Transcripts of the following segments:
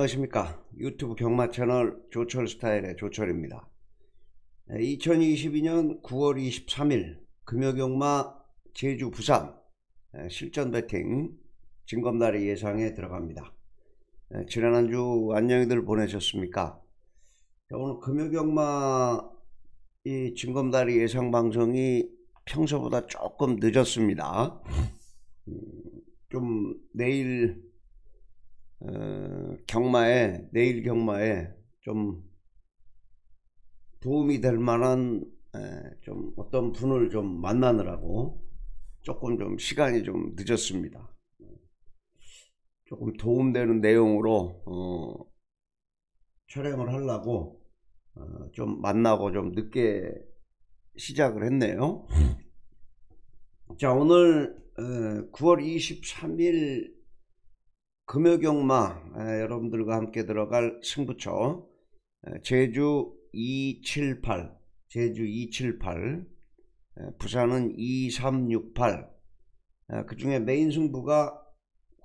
안녕하십니까. 유튜브 경마 채널 조철 스타일의 조철입니다. 2022년 9월 23일 금요경마 제주 부산 실전 배팅 진검다리 예상에 들어갑니다. 지난 한 주 안녕히들 보내셨습니까? 오늘 금요경마 이 진검다리 예상 방송이 평소보다 조금 늦었습니다. 음, 좀 내일 어, 경마에 내일 경마에 좀 도움이 될 만한 에, 좀 어떤 분을 좀 만나느라고 조금 좀 시간이 좀 늦었습니다. 조금 도움되는 내용으로 어, 촬영을 하려고 어, 좀 만나고 좀 늦게 시작을 했네요. 자 오늘 9월 23일 금요경마 여러분들과 함께 들어갈 승부처 제주 278 제주 278 부산은 2368 그 중에 메인 승부가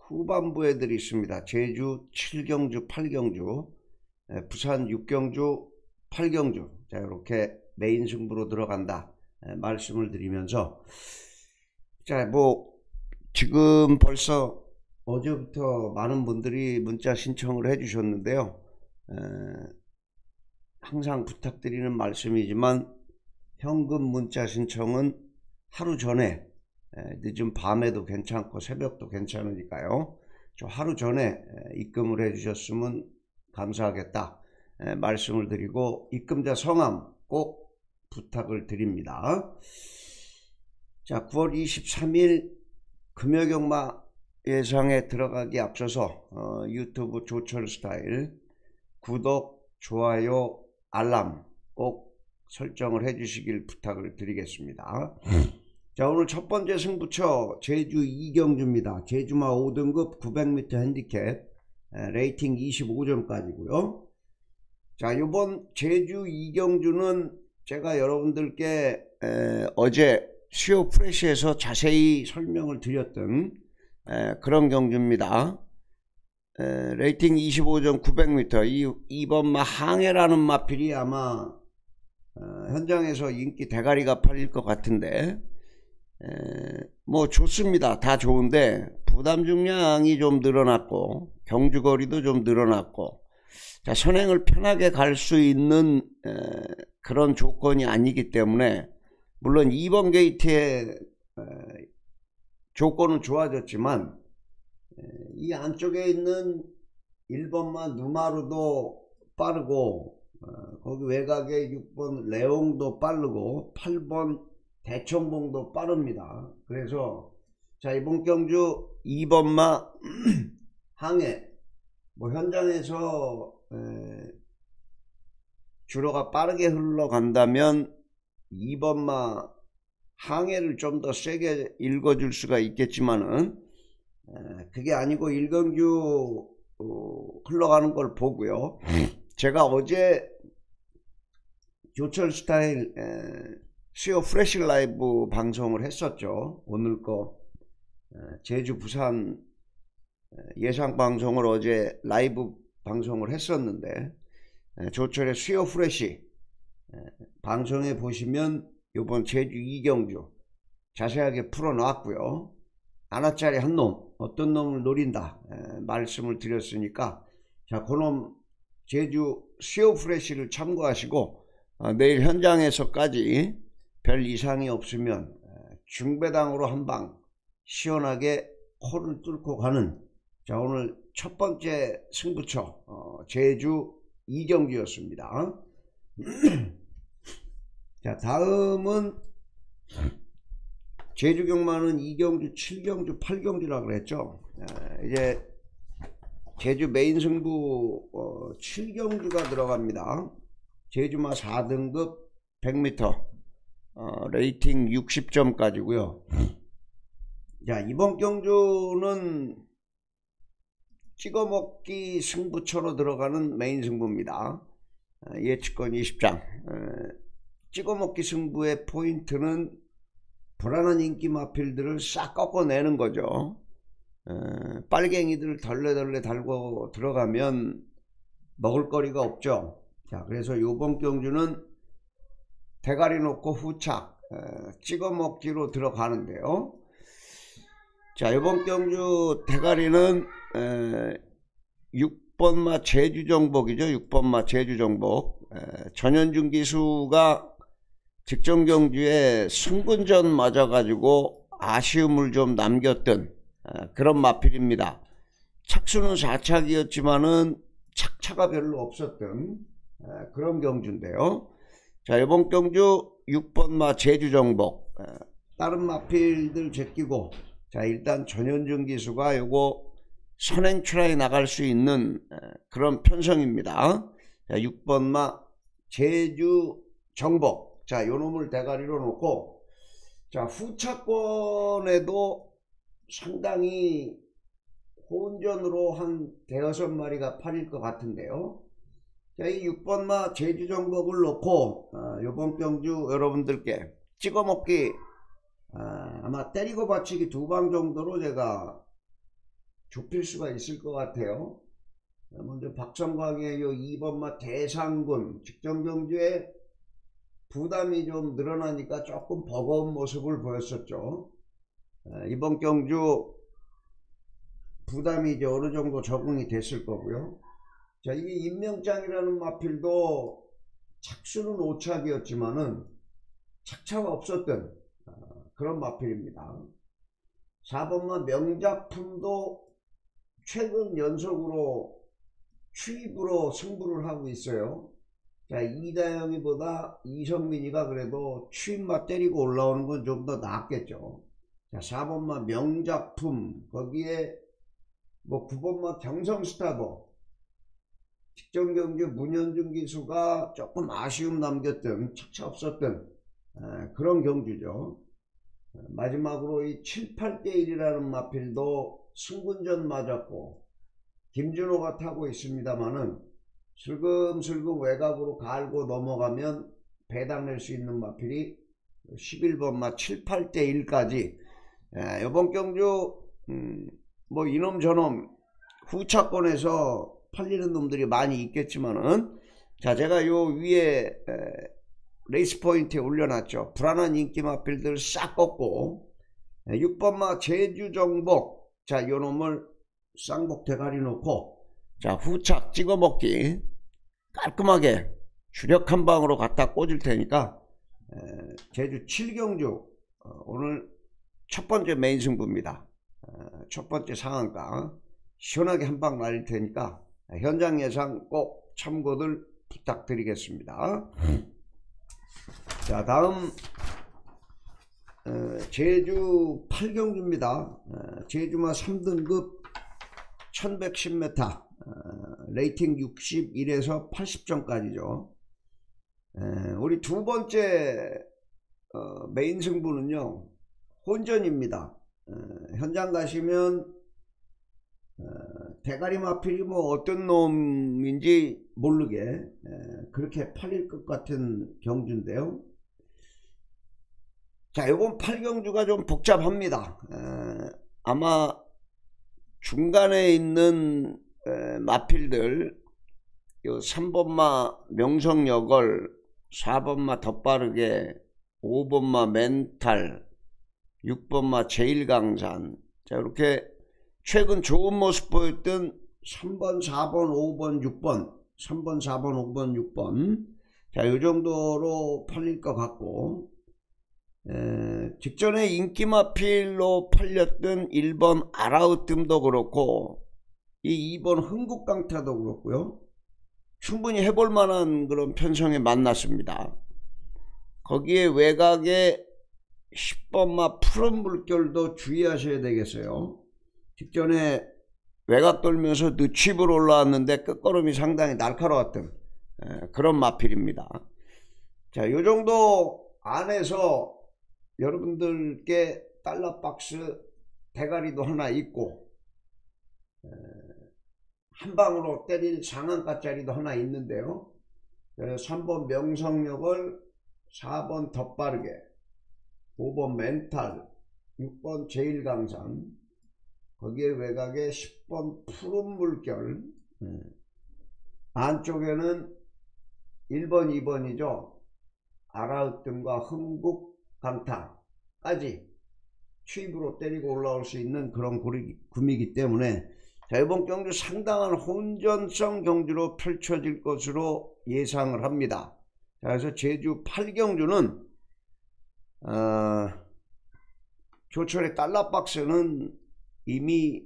후반부 애들이 있습니다. 제주 7경주 8경주 부산 6경주 8경주. 자 이렇게 메인 승부로 들어간다 말씀을 드리면서. 자 뭐 지금 벌써 어제부터 많은 분들이 문자 신청을 해 주셨는데요. 에, 항상 부탁드리는 말씀이지만 현금 문자 신청은 하루 전에 에, 늦은 밤에도 괜찮고 새벽도 괜찮으니까요. 저 하루 전에 에, 입금을 해 주셨으면 감사하겠다 말씀을 드리고 입금자 성함 꼭 부탁을 드립니다. 자 9월 23일 금요경마 예상에 들어가기 앞서서 어, 유튜브 조철 스타일 구독, 좋아요, 알람 꼭 설정을 해 주시길 부탁을 드리겠습니다. 자 오늘 첫 번째 승부처 제주 이경주입니다. 제주마 5등급 900m 핸디캡 레이팅 25점까지고요. 자 요번 제주 이경주는 제가 여러분들께 에, 어제 수요 프레시에서 자세히 설명을 드렸던 에, 그런 경주입니다. 에, 레이팅 25점 900m 이, 2번마 항해라는 마필이 아마 어, 현장에서 인기 대가리가 팔릴 것 같은데 에, 뭐 좋습니다. 다 좋은데 부담 중량이 좀 늘어났고 경주 거리도 좀 늘어났고 자, 선행을 편하게 갈 수 있는 에, 그런 조건이 아니기 때문에 물론 2번 게이트에 조건은 좋아졌지만 이 안쪽에 있는 1번만 누마루도 빠르고 어, 거기 외곽에 6번 레옹도 빠르고 8번 대청봉도 빠릅니다. 그래서 자 이번 경주 2번마 항해 뭐 현장에서 에, 주로가 빠르게 흘러간다면 2번마 항해를 좀 더 세게 읽어줄 수가 있겠지만은 그게 아니고 일경주 어, 흘러가는 걸 보고요. 제가 어제 조철 스타일 수요 프레시 라이브 방송을 했었죠. 오늘 거 제주 부산 예상 방송을 어제 라이브 방송을 했었는데 조철의 수요 프레시 방송에 보시면 이번 제주 이경주 자세하게 풀어놨고요. 하나짜리 한 놈 어떤 놈을 노린다 에, 말씀을 드렸으니까 자 그놈 제주 수요 프레시를 참고하시고 어, 내일 현장에서까지 별 이상이 없으면 에, 중배당으로 한 방 시원하게 코를 뚫고 가는 자 오늘 첫 번째 승부처 어, 제주 이경주였습니다. 자 다음은 제주경마는 2경주 7경주 8경주라 그랬죠? 자, 이제 제주 메인 승부 어, 7경주가 들어갑니다. 제주마 4등급 100m 어, 레이팅 60점까지고요. 자 이번 경주는 찍어먹기 승부처로 들어가는 메인 승부입니다. 어, 예측권 20장. 어, 찍어먹기 승부의 포인트는 불안한 인기 마필들을 싹 꺾어내는 거죠. 어, 빨갱이들 덜레덜레 달고 들어가면 먹을거리가 없죠. 자, 그래서 요번 경주는 대가리 놓고 후착 어, 찍어 먹기로 들어가는데요. 자, 요번 경주 대가리는 에, 6번마 제주정복이죠. 6번마 제주정복. 에, 전현준 기수가 직전 경주에 승분전 맞아가지고 아쉬움을 좀 남겼던 에, 그런 마필입니다. 착수는 4착이었지만은 착차가 별로 없었던 에, 그런 경주인데요. 자, 이번 경주 6번마 제주정복. 에, 다른 마필들 제끼고 자 일단 전현준 기수가 요거 선행 출하에 나갈 수 있는 그런 편성입니다. 자, 6번마 제주 정복. 자, 요 놈을 대가리로 놓고 자, 후차권에도 상당히 혼전으로 한 대여섯 마리가 팔릴 것 같은데요. 자, 이 6번마 제주 정복을 놓고 어, 요번 경주 여러분들께 찍어 먹기 아, 아마 때리고 받치기 두 방 정도로 제가 좁힐 수가 있을 것 같아요. 먼저 박성광의 요 2번마 대상군 직전경주에 부담이 좀 늘어나니까 조금 버거운 모습을 보였었죠. 이번 경주 부담이 이제 어느 정도 적응이 됐을 거고요. 자, 이게 임명장이라는 마필도 착수는 오착이었지만은 착차가 없었던 그런 마필입니다. 4번마 명작품도 최근 연속으로 추입으로 승부를 하고 있어요. 자, 이다영이보다 이성민이가 그래도 추입만 때리고 올라오는 건 좀 더 낫겠죠. 자, 4번마 명작품, 거기에 뭐 9번마 경성스타도 직전경주 문현준 기수가 조금 아쉬움 남겼던 착차 없었던 그런 경주죠. 마지막으로 이 7, 8대 1이라는 마필도 승군전 맞았고 김준호가 타고 있습니다만은 슬금슬금 외곽으로 갈고 넘어가면 배당 낼 수 있는 마필이 11번 마 7, 8대 1까지 이번 경주 음, 뭐 이놈 저놈 후착권에서 팔리는 놈들이 많이 있겠지만은 자 제가 요 위에 레이스 포인트에 올려놨죠. 불안한 인기 마필들 싹 꺾고 6번마 제주 정복 자 요놈을 쌍복 대가리 놓고 자 후착 찍어 먹기 깔끔하게 주력 한 방으로 갖다 꽂을 테니까 에, 제주 7경주 어, 오늘 첫 번째 메인 승부입니다. 어, 첫 번째 상한가 시원하게 한 방 날릴 테니까 현장 예상 꼭 참고들 부탁드리겠습니다. 자 다음 어, 제주 8경주입니다. 어, 제주마 3등급 1110m 어, 레이팅 61에서 80점까지죠. 에, 우리 두 번째 어, 메인 승부는요. 혼전입니다. 에, 현장 가시면 어, 대가리 마필이 뭐 어떤 놈인지 모르게 에, 그렇게 팔릴 것 같은 경주인데요. 자, 요번 8경주가 좀 복잡합니다. 에, 아마 중간에 있는 에, 마필들 요 3번마 명성여걸 4번마 덧바르게 5번마 멘탈 6번마 제일강산. 자 이렇게 최근 좋은 모습 보였던 3번 4번 5번 6번 3번 4번 5번 6번. 자 요정도로 팔릴 것 같고. 에, 직전에 인기마필로 팔렸던 1번 아라우뜸도 그렇고 이 2번 흥국강타도 그렇고요. 충분히 해볼 만한 그런 편성에 만났습니다. 거기에 외곽에 10번마 푸른 물결도 주의하셔야 되겠어요. 직전에 외곽 돌면서 늦칩으로 올라왔는데 끝걸음이 상당히 날카로웠던 그런 마필입니다. 자, 요 정도 안에서 여러분들께 달러 박스 대가리도 하나 있고 한 방으로 때릴 상한가짜리도 하나 있는데요. 3번 명성역을 4번 덧바르게 5번 멘탈 6번 제일강산 거기에 외곽에 10번 푸른 물결 음. 안쪽에는 1번 2번이죠 아라으뜸과 흥국 강타까지 추입으로 때리고 올라올 수 있는 그런 구미이기 때문에 자, 이번 경주 상당한 혼전성 경주로 펼쳐질 것으로 예상을 합니다. 자, 그래서 제주 8경주는 어, 조철의 달러박스는 이미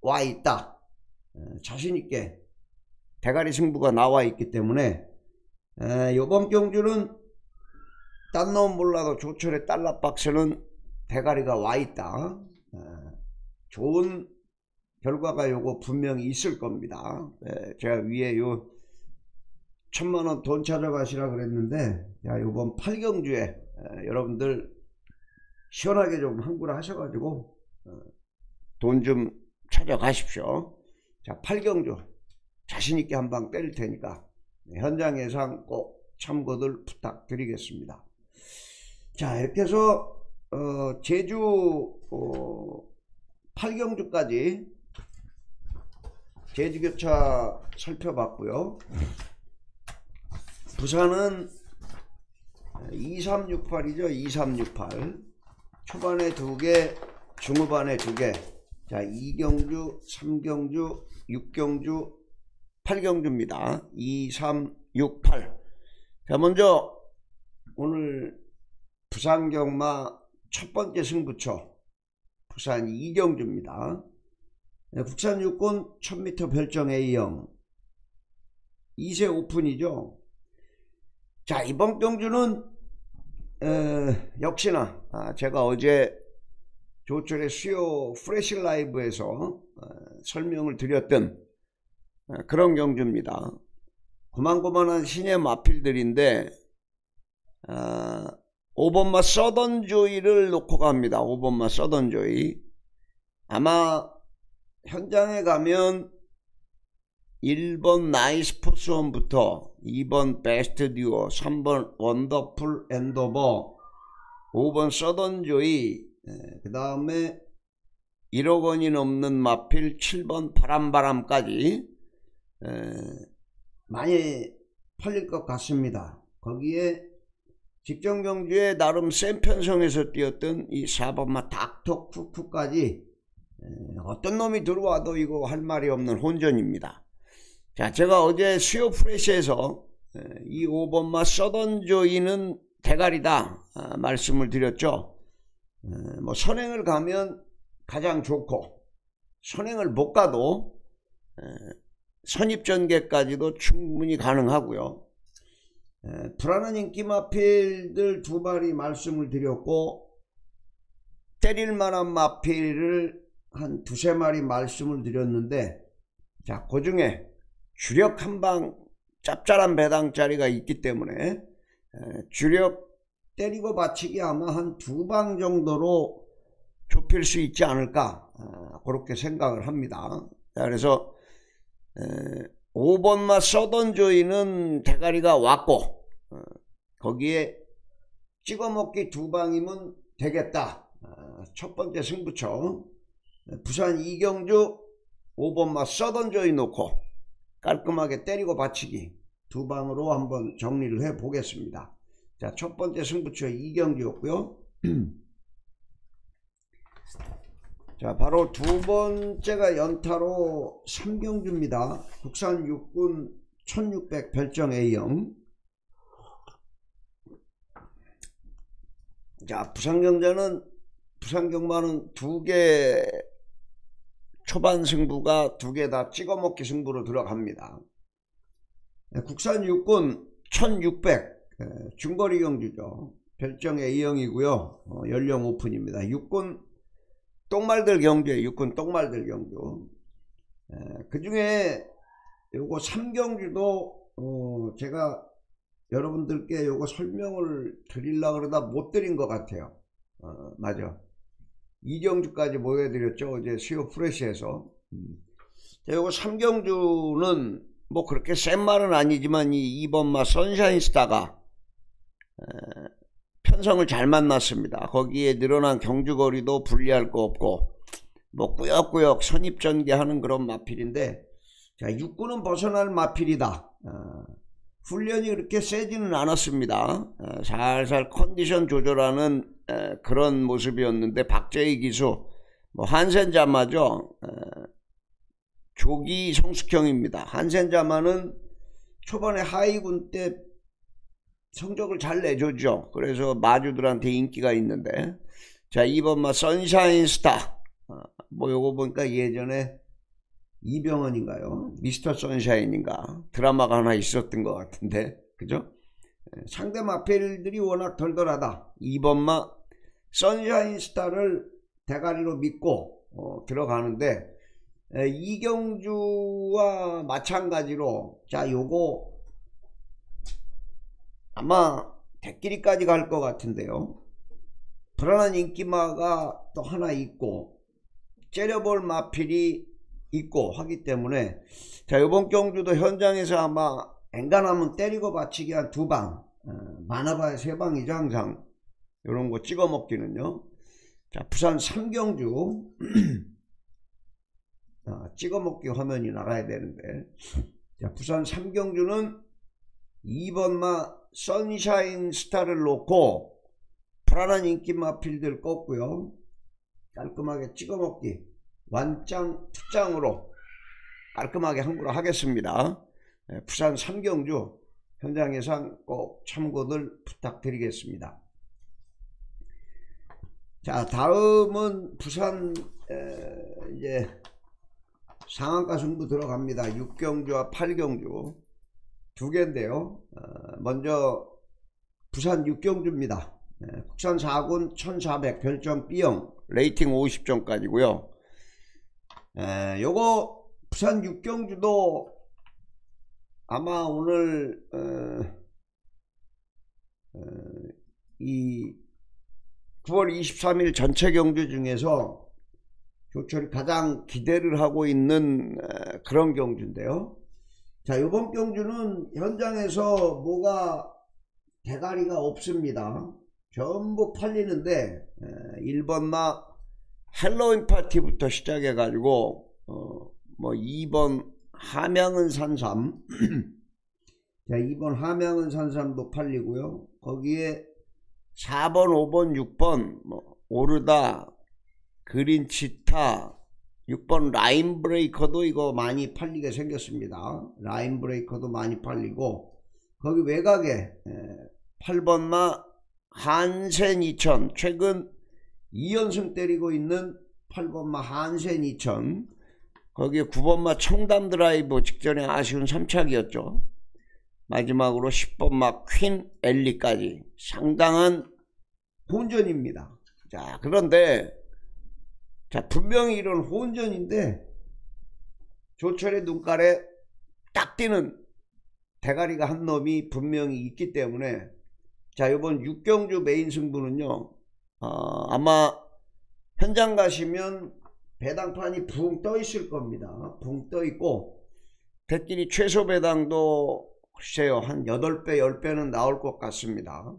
와 있다. 어, 자신있게 대가리 승부가 나와 있기 때문에 어, 이번 경주는 딴 놈 몰라도 조철의 달러박스는 대가리가 와 있다. 어, 좋은 결과가 요거 분명히 있을 겁니다. 네, 제가 위에 요 천만원 돈 찾아가시라 그랬는데 야 요번 8경주에 에, 여러분들 시원하게 좀 항구를 하셔가지고 어, 돈좀 찾아가십시오. 자 8경주 자신있게 한 방 때릴 테니까 현장 예상 꼭 참고들 부탁드리겠습니다. 자 이렇게 해서 어, 제주 어, 8경주까지 제주교차 살펴봤고요. 부산은 2368이죠. 2368 초반에 두 개 중후반에 두 개 자 2경주 3경주 6경주 8경주입니다. 2, 3, 6, 8. 자, 먼저 오늘 부산 경마 첫 번째 승부처 부산 이경주입니다. 네, 국산 육군 1000m 별정 A형 2세 오픈이죠. 자 이번 경주는 에, 역시나 아, 제가 어제 조철의 수요 프레시 라이브에서 어, 설명을 드렸던 어, 그런 경주입니다. 고만고만한 신의 마필들인데 어, 5번마 서던조이를 놓고 갑니다. 5번마 서던조이 아마 현장에 가면 1번 나이스 포스원부터 2번 베스트 듀오 3번 원더풀 엔더버 5번 서던 조이 그 다음에 1억 원이 넘는 마필 7번 바람바람까지 에, 많이 팔릴 것 같습니다. 거기에 직전 경주에 나름 센 편성에서 뛰었던 이 4번마 닥터 쿠쿠까지 어떤 놈이 들어와도 이거 할 말이 없는 혼전입니다. 자, 제가 어제 수요 프레시에서 이 5번마 서던조이는 대가리다 아, 말씀을 드렸죠. 뭐 선행을 가면 가장 좋고 선행을 못 가도 선입전개까지도 충분히 가능하고요. 불안한 인기 마필들 두 마리 말씀을 드렸고 때릴 만한 마필을 한 두세 마리 말씀을 드렸는데 자, 그 중에 주력 한 방 짭짤한 배당짜리가 있기 때문에 주력 때리고 받치기 아마 한 두 방 정도로 좁힐 수 있지 않을까 아, 그렇게 생각을 합니다. 자, 그래서 5번마 써던 조이는 대가리가 왔고 어, 거기에 찍어먹기 두 방이면 되겠다. 아, 첫 번째 승부처 부산 이경주 5번마 써던조이 놓고 깔끔하게 때리고 받치기 두 방으로 한번 정리를 해 보겠습니다. 자, 첫 번째 승부처 이경주였고요. 자, 바로 두 번째가 연타로 삼경주입니다. 국산 육군 1600 별정 A형. 자, 부산경자는 부산경마는 두 개 초반 승부가 두 개 다 찍어먹기 승부로 들어갑니다. 네, 국산 육군 1600 중거리 경주죠. 별정 A형이고요. 어, 연령 오픈입니다. 육군 똥말들 경주에 육군 똥말들 경주. 그 중에 요거 3경주도 어, 제가 여러분들께 요거 설명을 드리려고 그러다 못 드린 것 같아요. 어, 맞아. 이경주까지 보여드렸죠. 어제 수요 프레시에서. 음. 요거 3경주는 뭐 그렇게 센 말은 아니지만 이 2번마 선샤인 스타가 편성을 잘 만났습니다. 거기에 늘어난 경주거리도 분리할 거 없고 뭐 꾸역꾸역 선입전개하는 그런 마필인데 자 육군은 벗어날 마필이다. 어, 훈련이 그렇게 세지는 않았습니다. 어, 살살 컨디션 조절하는 에, 그런 모습이었는데 박재희 기수 뭐 한센자마죠. 어, 조기 성숙형입니다. 한센자마는 초반에 하이군 때 성적을 잘 내줬죠. 그래서 마주들한테 인기가 있는데 자 2번마 선샤인 스타 어, 뭐 요거 보니까 예전에 이병헌인가요? 미스터 선샤인인가 드라마가 하나 있었던 것 같은데 그죠? 예, 상대 마필들이 워낙 덜덜하다 2번마 선샤인 스타를 대가리로 믿고 어, 들어가는데 에, 이경주와 마찬가지로 자 요거 아마 대끼리까지 갈 것 같은데요 불안한 인기마가 또 하나 있고 째려볼 마필이 있고 하기 때문에 자 이번 경주도 현장에서 아마 엔간하면 때리고 받치기 한 두방 어, 많아봐야 세 방이죠 항상 이런 거 찍어 먹기는요. 자 부산 삼경주 아, 찍어 먹기 화면이 나가야 되는데. 자 부산 삼경주는 2번마 선샤인 스타를 놓고 불안한 인기 마필들 꺾고요. 깔끔하게 찍어 먹기 완짱 투짱으로 깔끔하게 항구로 하겠습니다. 네, 부산 삼경주 현장 예상 꼭 참고들 부탁드리겠습니다. 자 다음은 부산 에, 이제 상한가 승부 들어갑니다. 6경주와 8경주 두 개인데요. 어, 먼저 부산 6경주입니다. 네, 국산 4군 1400 별정 B형 레이팅 50점까지고요. 에, 요거 부산 육경주도 아마 오늘 어, 어, 이 9월 23일 전체 경주 중에서 조철이 가장 기대를 하고 있는 에, 그런 경주인데요. 자 이번 경주는 현장에서 뭐가 대가리가 없습니다. 전부 팔리는데 1번마 헬로윈 파티부터 시작해 가지고 어, 뭐 2번 함양은 산삼. 자 2번 함양은 산삼도 팔리고요. 거기에 4번 5번 6번 뭐 오르다 그린치타 6번 라인 브레이커도 이거 많이 팔리게 생겼습니다. 라인 브레이커도 많이 팔리고 거기 외곽에 8번마 한센 2000 최근 2연승 때리고 있는 8번마 한센 2000 거기에 9번마 청담 드라이브 직전에 아쉬운 3착이었죠. 마지막으로 10번마 퀸 엘리까지 상당한 혼전입니다. 자 그런데 자 분명히 이런 혼전인데 조철의 눈깔에 딱 띄는 대가리가 한 놈이 분명히 있기 때문에 자 이번 6경주 메인 승부는요 어, 아마 현장 가시면 배당판이 붕 떠 있을 겁니다. 붕 떠 있고 대끼리 최소 배당도 글쎄요 한 8배 10배는 나올 것 같습니다.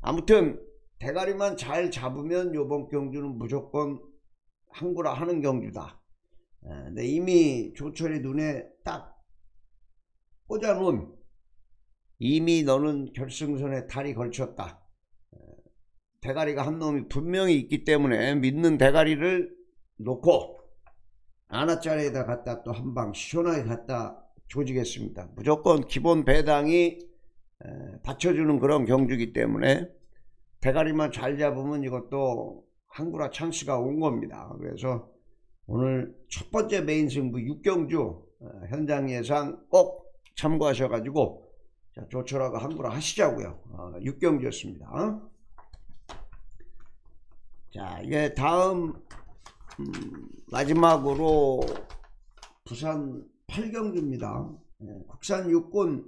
아무튼 대가리만 잘 잡으면 요번 경주는 무조건 항구라 하는 경주다. 근데 이미 조철이 눈에 딱 꽂아놓은 이미 너는 결승선에 탈이 걸쳤다. 대가리가 한 놈이 분명히 있기 때문에 믿는 대가리를 놓고 아나짜리에다 갖다 또 한 방 시원하게 갖다 조지겠습니다. 무조건 기본 배당이 받쳐주는 그런 경주기 때문에 대가리만 잘 잡으면 이것도 한구라 찬스가 온 겁니다. 그래서 오늘 첫 번째 메인 승부 6경주 현장 예상 꼭 참고하셔가지고 자, 조철하고 함부로 하시자고요. 어, 6경기였습니다. 자, 이게 다음 음, 마지막으로 부산 8경주입니다. 예, 국산 6군,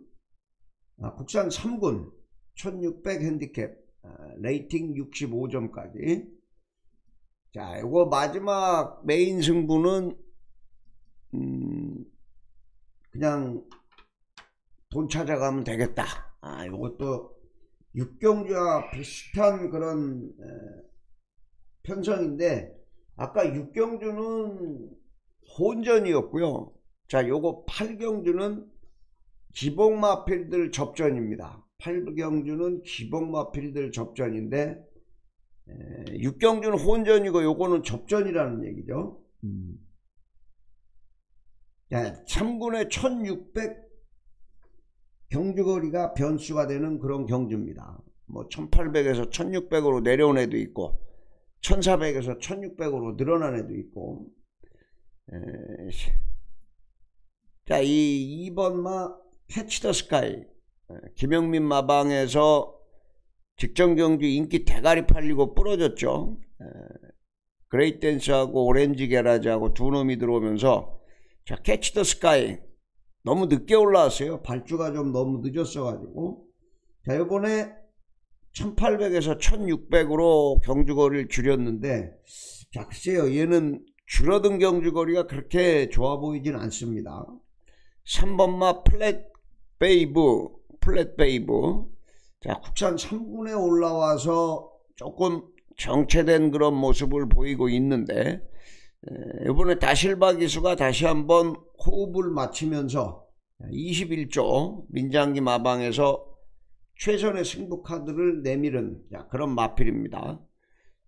아, 국산 3군 1600 핸디캡 아, 레이팅 65점까지 자, 이거 마지막 메인 승부는 음, 그냥 돈 찾아가면 되겠다. 아, 이것도 육경주와 비슷한 그런 에, 편성인데 아까 6경주는 혼전이었고요. 자, 요거 8경주는 기복마필들 접전입니다. 8경주는 기복마필들 접전인데 6경주는 혼전이고 요거는 접전이라는 얘기죠. 음. 야, 참군의 1600 경주거리가 변수가 되는 그런 경주입니다. 뭐 1800에서 1600으로 내려온 애도 있고 1400에서 1600으로 늘어난 애도 있고 에, 자, 이 2번 마 캐치 더 스카이 김영민 마방에서 직전경주 인기 대가리 팔리고 부러졌죠. 그레이트 댄스하고 오렌지 게라지하고 두 놈이 들어오면서 자 캐치 더 스카이 너무 늦게 올라왔어요. 발주가 좀 너무 늦었어가지고 자 요번에 1800에서 1600으로 경주거리를 줄였는데 자 글쎄요 얘는 줄어든 경주거리가 그렇게 좋아 보이진 않습니다. 3번마 플랫 베이브 플랫 베이브 자 국산 3군에 올라와서 조금 정체된 그런 모습을 보이고 있는데 이번에 다실바 기수가 다시 한번 호흡을 맞추면서 21조 민장기 마방에서 최선의 승부 카드를 내밀은 그런 마필입니다.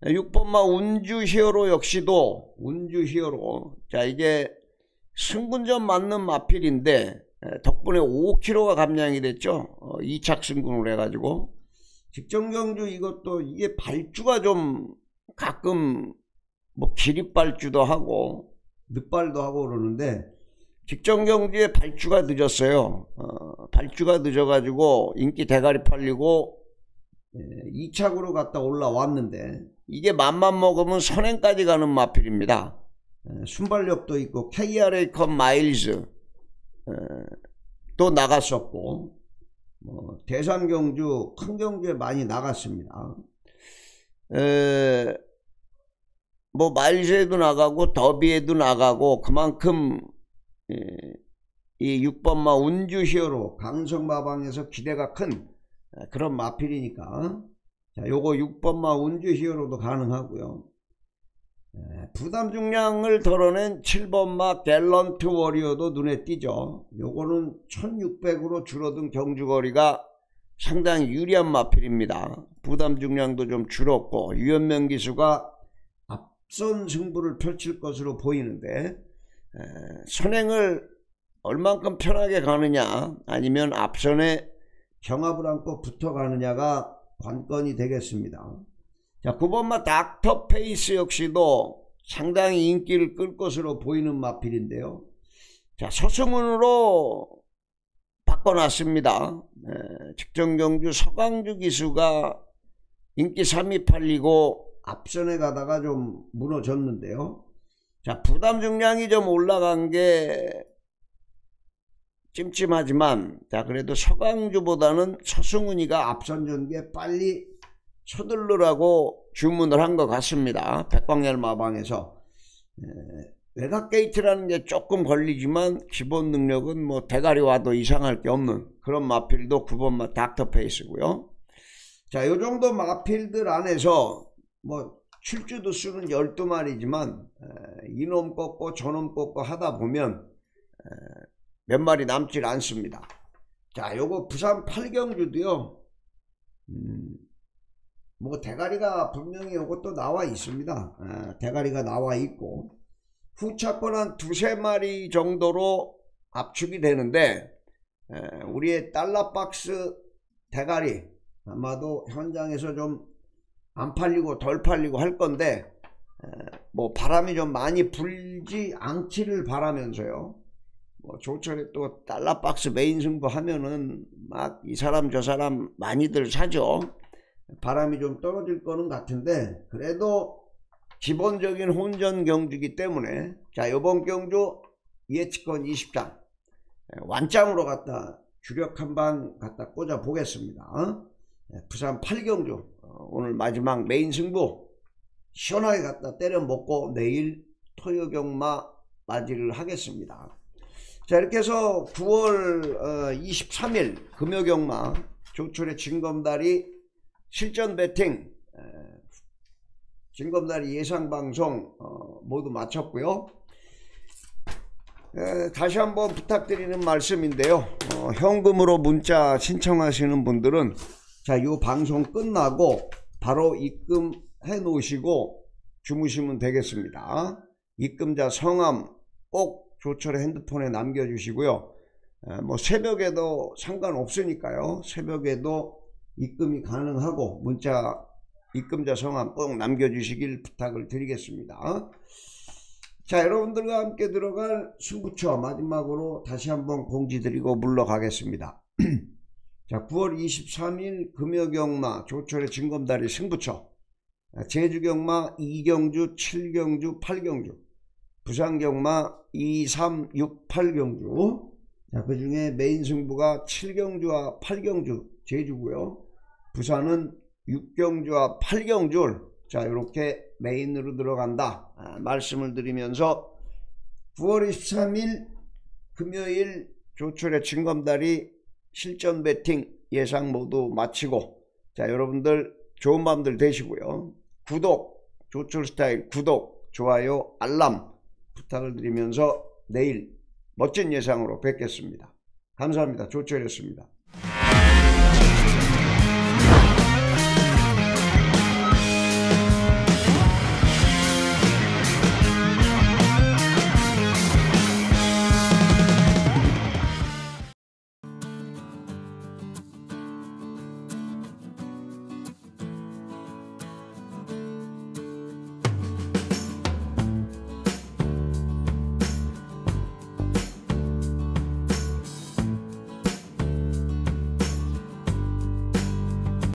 6번마 운주 히어로 역시도 운주 히어로 자 이게 승군전 맞는 마필인데 덕분에 5kg가 감량이 됐죠. 2착 어, 승군을 해가지고 직전 경주 이것도 이게 발주가 좀 가끔 뭐 기립발주도 하고 늦발도 하고 그러는데 직전 경주에 발주가 늦었어요. 어, 발주가 늦어가지고 인기 대가리 팔리고 예, 2착으로 갔다 올라왔는데 이게 맘만 먹으면 선행까지 가는 마필입니다. 예, 순발력도 있고 KRA 컵 마일즈 예, 또 나갔었고 뭐 대산 경주 큰 경주에 많이 나갔습니다. 에, 뭐 마일즈에도 나가고 더비에도 나가고 그만큼 에, 이 6번마 운주 히어로 강성마방에서 기대가 큰 그런 마필이니까 자 요거 6번마 운주 히어로도 가능하고요. 부담 중량을 덜어낸 7번마 갤런트 워리어도 눈에 띄죠. 요거는 1600으로 줄어든 경주거리가 상당히 유리한 마필입니다. 부담 중량도 좀 줄었고 유현명 기수가 앞선 승부를 펼칠 것으로 보이는데 에, 선행을 얼만큼 편하게 가느냐 아니면 앞선에 경합을 안고 붙어가느냐가 관건이 되겠습니다. 자, 9번마 닥터 페이스 역시도 상당히 인기를 끌 것으로 보이는 마필인데요. 자, 서승훈으로 바꿔놨습니다. 네, 직전경주 서강주 기수가 인기 3위 팔리고 앞선에 가다가 좀 무너졌는데요. 자, 부담 중량이 좀 올라간 게 찜찜하지만 자 그래도 서강주보다는 서승훈이가 앞선 전기에 빨리 서둘러라고 주문을 한 것 같습니다. 백광열 마방에서 외곽 게이트라는 게 조금 걸리지만 기본 능력은 뭐 대가리 와도 이상할 게 없는 그런 마필도 9번 닥터 페이스고요. 자, 요 정도 마필들 안에서 뭐 출주 두수는 12마리지만 이놈 꺾고 저놈 꺾고 하다 보면 몇 마리 남질 않습니다. 자, 요거 부산 8경주도요. 음, 뭐 대가리가 분명히 이것도 나와 있습니다. 아, 대가리가 나와 있고 후차권 한 두세 마리 정도로 압축이 되는데 에, 우리의 달러박스 대가리 아마도 현장에서 좀 안 팔리고 덜 팔리고 할 건데 에, 뭐 바람이 좀 많이 불지 않기를 바라면서요. 뭐 조철에 또 달러 박스 메인 승부 하면은 막 이 사람 저 사람 많이들 사죠. 바람이 좀 떨어질 거는 같은데 그래도 기본적인 혼전 경주기 때문에 자 요번 경주 예측권 20장 완장으로 갖다 주력 한 방 갖다 꽂아 보겠습니다 어? 부산 8경주 어, 오늘 마지막 메인 승부 시원하게 갖다 때려 먹고 내일 토요경마 맞이를 하겠습니다 자 이렇게 해서 9월 23일 어, 금요경마 조철의 진검다리 실전 배팅 진검다리 예상방송 어, 모두 마쳤고요. 에, 다시 한번 부탁드리는 말씀인데요. 어, 현금으로 문자 신청하시는 분들은 자, 요 방송 끝나고 바로 입금해 놓으시고 주무시면 되겠습니다. 입금자 성함 꼭 조철의 핸드폰에 남겨주시고요. 에, 뭐 새벽에도 상관없으니까요. 새벽에도 입금이 가능하고 문자 입금자 성함 꼭 남겨주시길 부탁을 드리겠습니다. 자 여러분들과 함께 들어갈 승부처 마지막으로 다시 한번 공지드리고 물러가겠습니다. 자 9월 23일 금요경마 조철의 진검다리 승부처. 제주경마 2경주 7경주 8경주. 부산경마 2, 3, 6, 8경주. 자, 그 중에 메인 승부가 7경주와 8경주 제주고요. 부산은 6경주와 8경주를 자 이렇게 메인으로 들어간다. 아, 말씀을 드리면서 9월 23일 금요일 조철의 징검다리 실전 베팅 예상 모두 마치고 자 여러분들 좋은 밤들 되시고요. 구독 조철 스타일 구독 좋아요 알람 부탁을 드리면서 내일 멋진 예상으로 뵙겠습니다. 감사합니다. 조철이었습니다